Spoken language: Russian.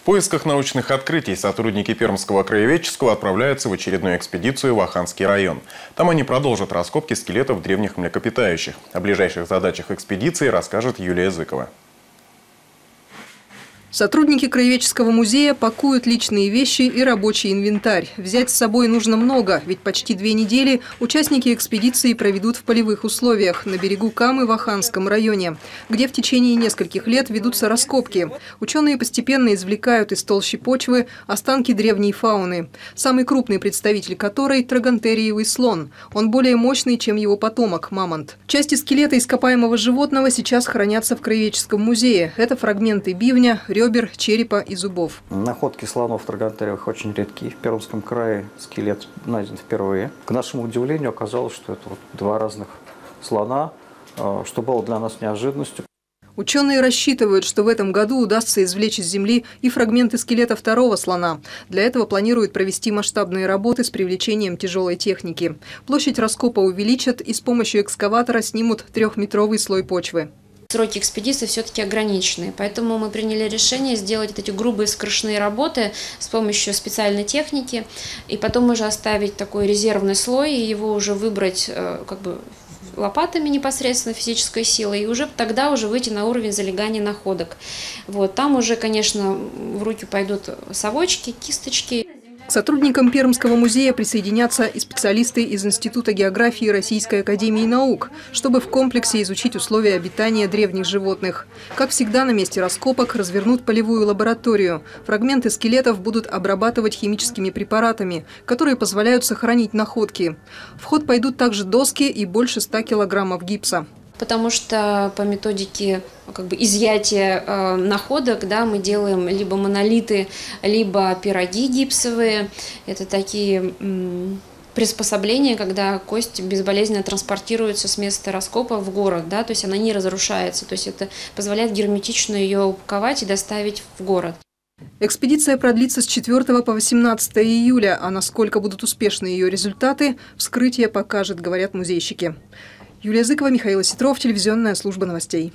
В поисках научных открытий сотрудники Пермского краеведческого отправляются в очередную экспедицию в Аханский район. Там они продолжат раскопки скелетов древних млекопитающих. О ближайших задачах экспедиции расскажет Юлия Зыкова. Сотрудники Краеведческого музея пакуют личные вещи и рабочий инвентарь. Взять с собой нужно много, ведь почти две недели участники экспедиции проведут в полевых условиях на берегу Камы в Аханском районе, где в течение нескольких лет ведутся раскопки. Ученые постепенно извлекают из толщи почвы останки древней фауны, самый крупный представитель которой – трогантериевый слон. Он более мощный, чем его потомок – мамонт. Части скелета ископаемого животного сейчас хранятся в Краеведческом музее. Это фрагменты бивня, ребер, черепа и зубов. Находки слонов трогантериевых очень редки. В Пермском крае скелет найден впервые. К нашему удивлению оказалось, что это вот два разных слона, э, что было для нас неожиданностью. Ученые рассчитывают, что в этом году удастся извлечь из земли и фрагменты скелета второго слона. Для этого планируют провести масштабные работы с привлечением тяжелой техники. Площадь раскопа увеличат и с помощью экскаватора снимут трехметровый слой почвы. Сроки экспедиции все-таки ограничены, поэтому мы приняли решение сделать эти грубые скоростные работы с помощью специальной техники, и потом уже оставить такой резервный слой, и его уже выбрать э, как бы лопатами непосредственно физической силой, и уже тогда уже выйти на уровень залегания находок. Вот, там уже, конечно, в руки пойдут совочки, кисточки. Сотрудникам Пермского музея присоединятся и специалисты из Института географии Российской академии наук, чтобы в комплексе изучить условия обитания древних животных. Как всегда, на месте раскопок развернут полевую лабораторию. Фрагменты скелетов будут обрабатывать химическими препаратами, которые позволяют сохранить находки. В ход пойдут также доски и больше 100 килограммов гипса потому что по методике как бы изъятия э, находок, да, мы делаем либо монолиты, либо пироги гипсовые. Это такие приспособления, когда кость безболезненно транспортируется с места раскопа в город, да, то есть она не разрушается, то есть это позволяет герметично ее упаковать и доставить в город. Экспедиция продлится с 4 по 18 июля, а насколько будут успешны ее результаты, вскрытие покажет, говорят музейщики. Юлия Зыкова, Михаил Ситров, телевизионная служба новостей.